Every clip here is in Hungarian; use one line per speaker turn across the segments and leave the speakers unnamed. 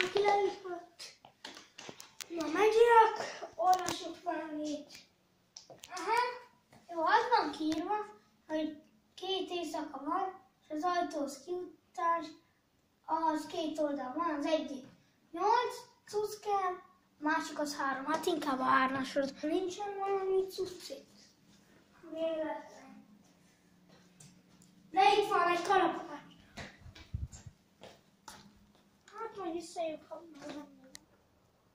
De valaki leütött. Na, megyek, olvasok valamit. Aha, jó, az van kiírva, hogy két éjszaka van, és az ajtóhoz kiutás, az két oldal van, az egyik nyolc a másik az három, hát inkább a hármasod. Nincsen valami cuccit. Véletlen. De itt van egy kalapács. Hát majd visszajövök, ha már nem jó.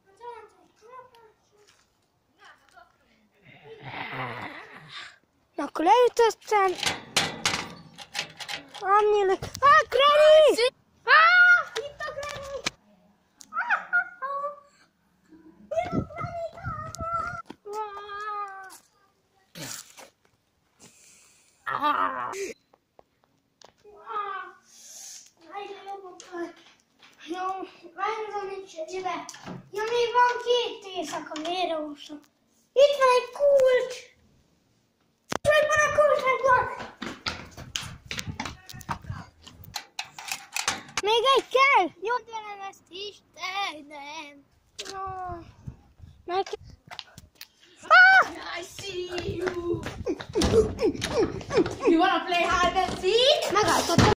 Hát olyan egy kalapács. Na, akkor leütöttem. Annyira... Ah, Granny! Ah, itt a Granny! Ah, ah, ah. Itt a Granny! Ah. Ah. Ah. Egyre jobb a baj. Jó, ide. Ja, még van két éjszaka, miért olvasom? Itt van egy kulcs! Megvan a kulcs, megvan! Még egy kell? Jó, velem ezt is, de nem. No. Meg... Ah!
I see you. you wanna play hide and seek?
Megálltottam.